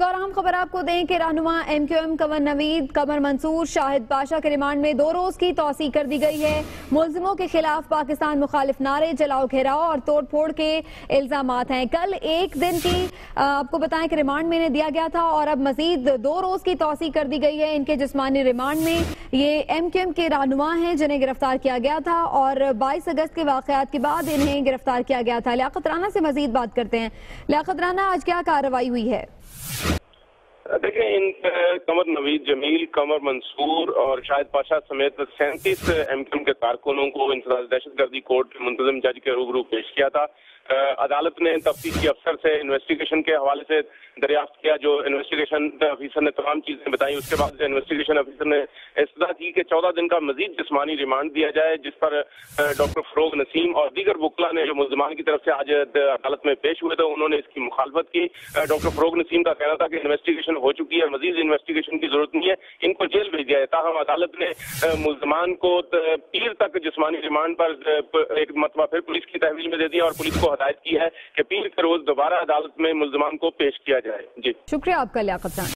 एक और अहम खबर आपको दें कि रहनुमा M Q M Qamar Naveed Qamar Mansoor, Shahid Pasha के रिमांड में दो रोज की तोसी कर दी गई है। मुलजिमों के खिलाफ पाकिस्तान मुखालिफ नारे, जलाओ घेराव और तोड़ फोड़ के इल्ज़ाम हैं। कल एक दिन की आपको बताएँ कि रिमांड में इन्हें दिया गया था और अब मजीद दो रोज की तोसी कर दी गई है। इनके जिसमानी रिमांड में ये एम क्यू एम के रहनुमा हैं, जिन्हें गिरफ़्तार किया गया था और बाईस अगस्त के वाकत के बाद इन्हें गिरफ़्तार किया गया था। लियाकत राना से मजीद बात करते हैं। लियाकत राना आज क्या कार्रवाई हुई है? देखिए, इन कमर नवीद, जमील कमर मंसूर और शाहिद पाशा समेत सैंतीस एमक्यूएम के कारकुनों को इंसदाज दहशतगर्दी कोर्ट के मुंतजम जज के रूबरू पेश किया था। अदालत ने तफ्तीशी अफसर से इन्वेस्टिगेशन के हवाले से दरियाफ्त किया, जो इन्वेस्टिगेशन अफीसर ने तमाम चीज़ें बताई। उसके बाद इन्वेस्टिगेशन अफीसर ने इस्तः की कि चौदह दिन का मजीद जिसमानी रिमांड दिया जाए, जिस पर डॉक्टर फरोग नसीम और दीगर बुकला ने जो मुलजमान की तरफ़ से आज अदालत में पेश हुए थे, उन्होंने इसकी मुखालफत की। डॉक्टर फरोग नसीम का कहना था कि इन्वेस्टिगेशन हो चुकी है मजीद इन्वेस्टिगेशन की ज़रूरत नहीं है। इनको जेल भेज दिया है ताहम अदालत ने मुलजमान को पीर तक जिसमानी रिमांड पर एक मतबा फिर पुलिस की तहवील में दे दिया और पुलिस को हदायत की है कि पीर रोज दोबारा अदालत में मुलजमान को पेश किया जाए। जी। शुक्रिया आपका लियाकत